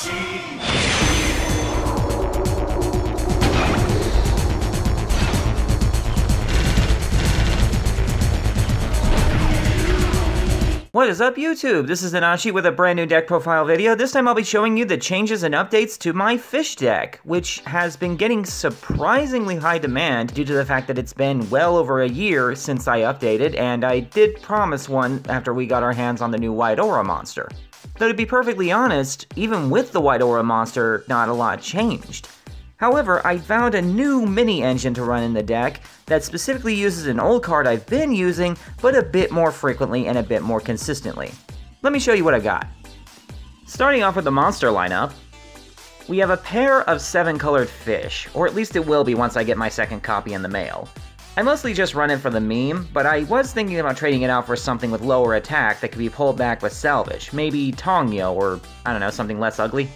What is up YouTube? This is Nanashi with a brand new deck profile video. This time I'll be showing you the changes and updates to my fish deck, which has been getting surprisingly high demand due to the fact that it's been well over a year since I updated, and I did promise one after we got our hands on the new White Aura monster. Though to be perfectly honest, even with the White Aura monster, not a lot changed. However, I found a new mini engine to run in the deck that specifically uses an old card I've been using, but a bit more frequently and a bit more consistently. Let me show you what I got. Starting off with the monster lineup, we have a pair of seven colored fish, or at least it will be once I get my second copy in the mail. I mostly just run it for the meme, but I was thinking about trading it out for something with lower attack that could be pulled back with salvage, maybe Tongyo or, I don't know, something less ugly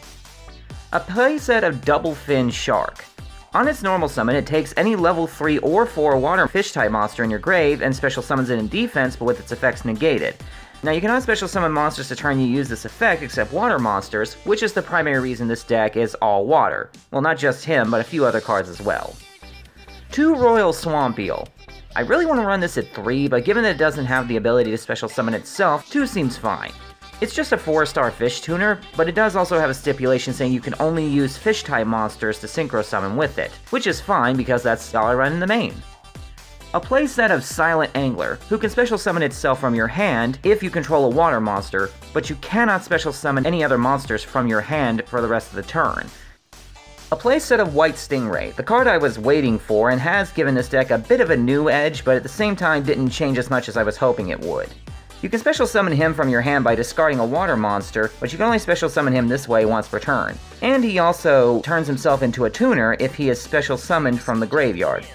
a playset of Double Fin Shark. On its normal summon, it takes any level 3 or 4 water fish type monster in your grave and special summons it in defense, but with its effects negated. Now you cannot special summon monsters to turn you use this effect except water monsters, which is the primary reason this deck is all water. Well, not just him, but a few other cards as well. 2 Royal Swamp Eel. I really want to run this at 3, but given that it doesn't have the ability to special summon itself, 2 seems fine. It's just a 4-star fish tuner, but it does also have a stipulation saying you can only use fish-type monsters to synchro summon with it, which is fine because that's all I run in the main. A playset of Silent Angler, who can special summon itself from your hand if you control a water monster, but you cannot special summon any other monsters from your hand for the rest of the turn. A playset of White Stingray, the card I was waiting for and has given this deck a bit of a new edge, but at the same time didn't change as much as I was hoping it would. You can special summon him from your hand by discarding a water monster, but you can only special summon him this way once per turn. And he also turns himself into a tuner if he is special summoned from the graveyard.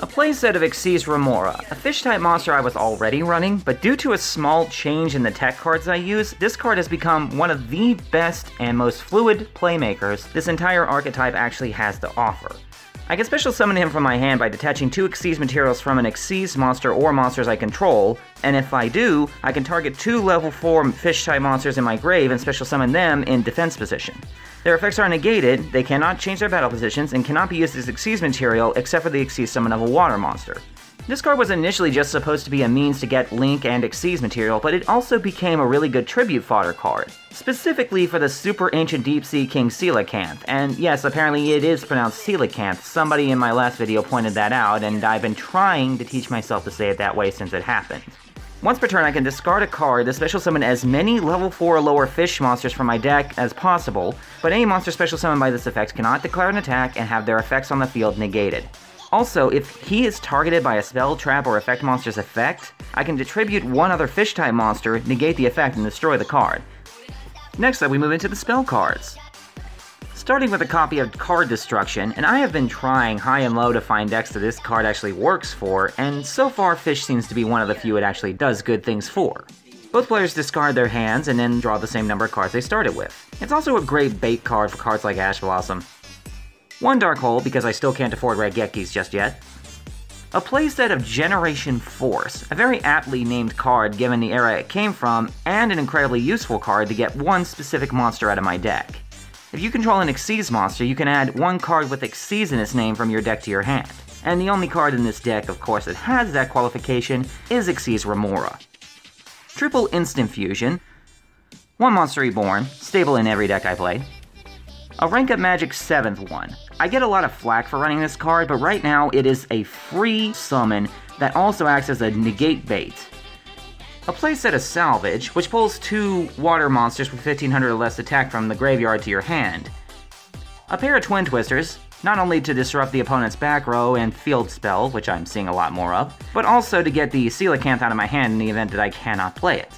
A playset of Xyz Remora, a fish-type monster I was already running, but due to a small change in the tech cards I use, this card has become one of the best and most fluid playmakers this entire archetype actually has to offer. I can special summon him from my hand by detaching two Xyz materials from an Xyz monster or monsters I control, and if I do, I can target two level 4 fish-type monsters in my grave and special summon them in defense position. Their effects are negated, they cannot change their battle positions, and cannot be used as Xyz material except for the Xyz summon of a water monster. This card was initially just supposed to be a means to get Link and Xyz material, but it also became a really good tribute fodder card, specifically for the super ancient deep sea king Coelacanth. And yes, apparently it is pronounced Coelacanth. Somebody in my last video pointed that out, and I've been trying to teach myself to say it that way since it happened. Once per turn, I can discard a card to special summon as many level 4 or lower fish monsters from my deck as possible, but any monster special summoned by this effect cannot declare an attack and have their effects on the field negated. Also, if he is targeted by a spell, trap, or effect monster's effect, I can detribute one other fish-type monster, negate the effect, and destroy the card. Next up, we move into the spell cards. Starting with a copy of Card Destruction, and I have been trying high and low to find decks that this card actually works for, and so far Fish seems to be one of the few it actually does good things for. Both players discard their hands and then draw the same number of cards they started with. It's also a great bait card for cards like Ash Blossom. One Dark Hole, because I still can't afford Raigekis just yet. A playset of Generation Force, a very aptly named card given the era it came from, and an incredibly useful card to get one specific monster out of my deck. If you control an Xyz monster, you can add one card with Xyz in its name from your deck to your hand. And the only card in this deck, of course, that has that qualification is Xyz Remora. Triple Instant Fusion, one Monster Reborn, stable in every deck I play. A Rank Up Magic 7th one, I get a lot of flack for running this card, but right now it is a free summon that also acts as a negate bait. A playset of Salvage, which pulls two water monsters with 1500 or less attack from the graveyard to your hand. A pair of Twin Twisters, not only to disrupt the opponent's back row and field spell, which I'm seeing a lot more of, but also to get the Coelacanth out of my hand in the event that I cannot play it.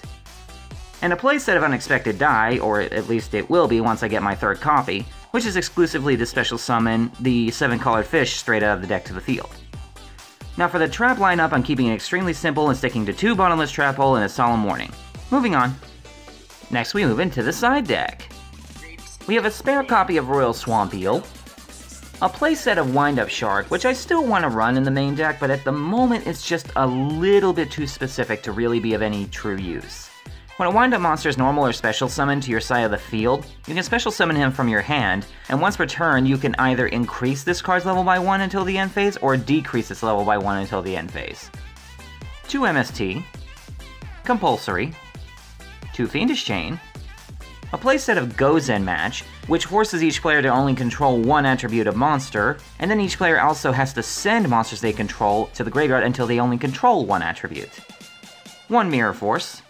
And a playset of Unexpected Dai, or at least it will be once I get my third copy, which is exclusively the special summon the 7 colored fish straight out of the deck to the field. Now for the trap lineup, I'm keeping it extremely simple and sticking to two bottomless trap hole and a solemn warning. Moving on. Next we move into the side deck. We have a spare copy of Royal Swamp Eel, a playset of Wind Up Shark, which I still want to run in the main deck, but at the moment it's just a little bit too specific to really be of any true use. When a wind-up monster is normal or special summoned to your side of the field, you can special summon him from your hand, and once returned, you can either increase this card's level by 1 until the end phase, or decrease its level by 1 until the end phase. 2 MST, Compulsory, 2 Fiendish Chain, a playset of Gozen Match, which forces each player to only control one attribute of monster, and then each player also has to send monsters they control to the graveyard until they only control one attribute. 1 Mirror Force,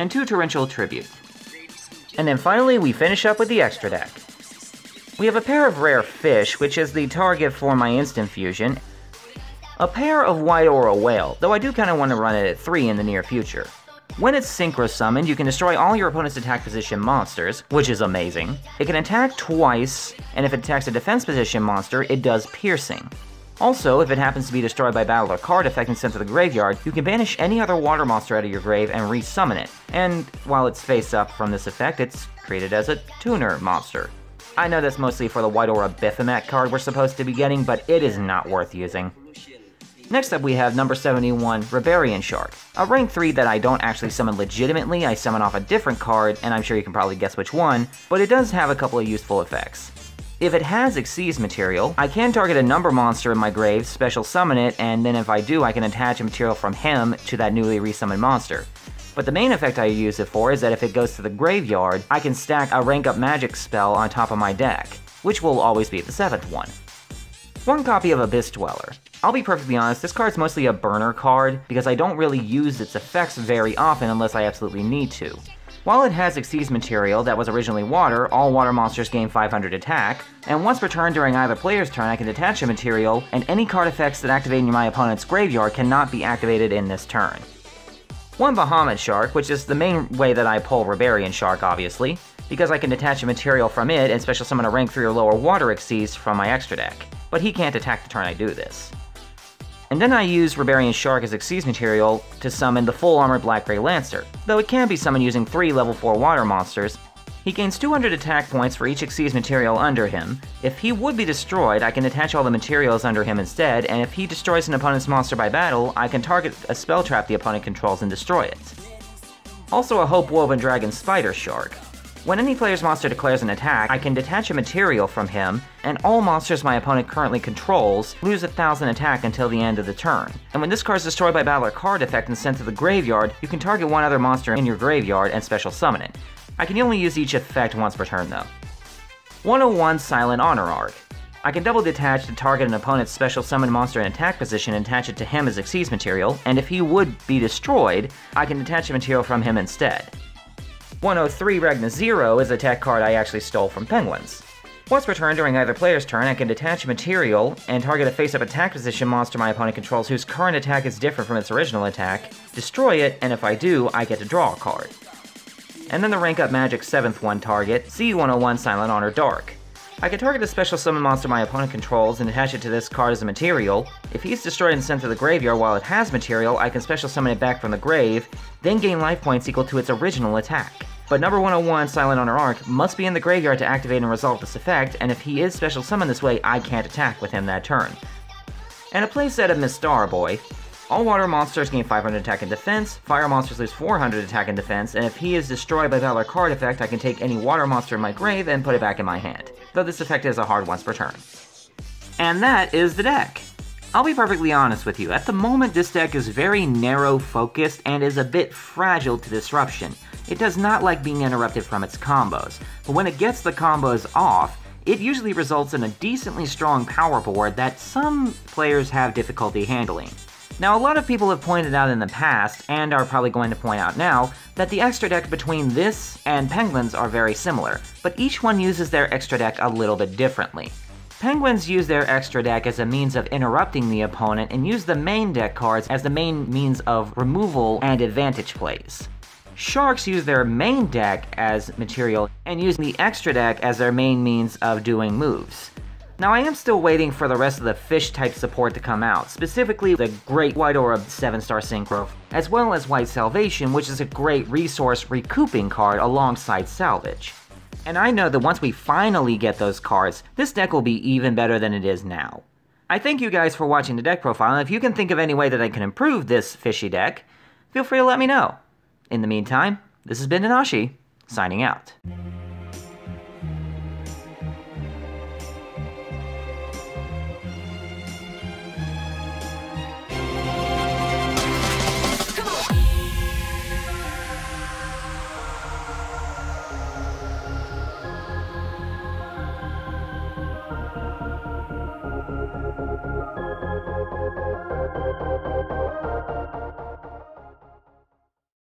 and 2 Torrential Tribute. And then finally, we finish up with the extra deck. We have a pair of Rare Fish, which is the target for my Instant Fusion, a pair of White Aura Whale, though I do kind of want to run it at 3 in the near future. When it's Synchro Summoned, you can destroy all your opponent's attack position monsters, which is amazing. It can attack twice, and if it attacks a defense position monster, it does Piercing. Also, if it happens to be destroyed by battle or card effect and sent to the graveyard, you can banish any other water monster out of your grave and resummon it. And while it's face up from this effect, it's treated as a tuner monster. I know that's mostly for the White Aura Biphamet card we're supposed to be getting, but it is not worth using. Next up we have number 71, Rebarian Shark. A rank 3 that I don't actually summon legitimately, I summon off a different card, and I'm sure you can probably guess which one, but it does have a couple of useful effects. If it has Xyz material, I can target a number monster in my grave, special summon it, and then if I do, I can attach a material from him to that newly resummoned monster. But the main effect I use it for is that if it goes to the graveyard, I can stack a rank up magic spell on top of my deck, which will always be the seventh one. One copy of Abyss Dweller. I'll be perfectly honest, this card's mostly a burner card, because I don't really use its effects very often unless I absolutely need to. While it has Xyz material that was originally water, all water monsters gain 500 attack, and once returned during either player's turn I can detach a material, and any card effects that activate in my opponent's graveyard cannot be activated in this turn. One Bahamut Shark, which is the main way that I pull Rebarian Shark obviously, because I can detach a material from it and special summon a rank 3 or lower water Xyz from my extra deck, but he can't attack the turn I do this. And then I use Rebarian Shark as Xyz material to summon the full armored Black Ray Lancer, though it can be summoned using 3 level 4 water monsters. He gains 200 attack points for each Xyz material under him. If he would be destroyed, I can attach all the materials under him instead, and if he destroys an opponent's monster by battle, I can target a spell trap the opponent controls and destroy it. Also a Hope Woven Dragon Spider Shark. When any player's monster declares an attack, I can detach a material from him, and all monsters my opponent currently controls lose a 1000 attack until the end of the turn. And when this card is destroyed by battle or card effect and sent to the graveyard, you can target one other monster in your graveyard and special summon it. I can only use each effect once per turn though. 101 Silent Honor Arc. I can double detach to target an opponent's special summon monster in attack position and attach it to him as Xyz material, and if he would be destroyed, I can detach a material from him instead. 103 Ragnazero is a tech card I actually stole from Penguins. Once returned during either player's turn, I can detach material and target a face-up attack position monster my opponent controls whose current attack is different from its original attack, destroy it, and if I do, I get to draw a card. And then the rank up magic 7th one target, C101 Silent Honor Dark. I can target a special summon monster my opponent controls and attach it to this card as a material. If he's destroyed and sent to the graveyard while it has material, I can special summon it back from the grave, then gain life points equal to its original attack. But number 101, Silent Honor Arc, must be in the graveyard to activate and resolve this effect, and if he is special summoned this way, I can't attack with him that turn. And a playset of Mistar Boy. All water monsters gain 500 attack and defense, fire monsters lose 400 attack and defense, and if he is destroyed by Valor card effect, I can take any water monster in my grave and put it back in my hand, though this effect is a hard once per turn. And that is the deck. I'll be perfectly honest with you, at the moment this deck is very narrow focused and is a bit fragile to disruption. It does not like being interrupted from its combos, but when it gets the combos off, it usually results in a decently strong power board that some players have difficulty handling. Now, a lot of people have pointed out in the past, and are probably going to point out now, that the extra deck between this and Penguins are very similar, but each one uses their extra deck a little bit differently. Penguins use their extra deck as a means of interrupting the opponent and use the main deck cards as the main means of removal and advantage plays. Sharks use their main deck as material and use the extra deck as their main means of doing moves. Now I am still waiting for the rest of the fish type support to come out, specifically the Great White Aura 7-star Synchro, as well as White Salvation, which is a great resource recouping card alongside Salvage. And I know that once we finally get those cards, this deck will be even better than it is now. I thank you guys for watching the deck profile, and if you can think of any way that I can improve this fishy deck, feel free to let me know. In the meantime, This has been Nanashi, signing out.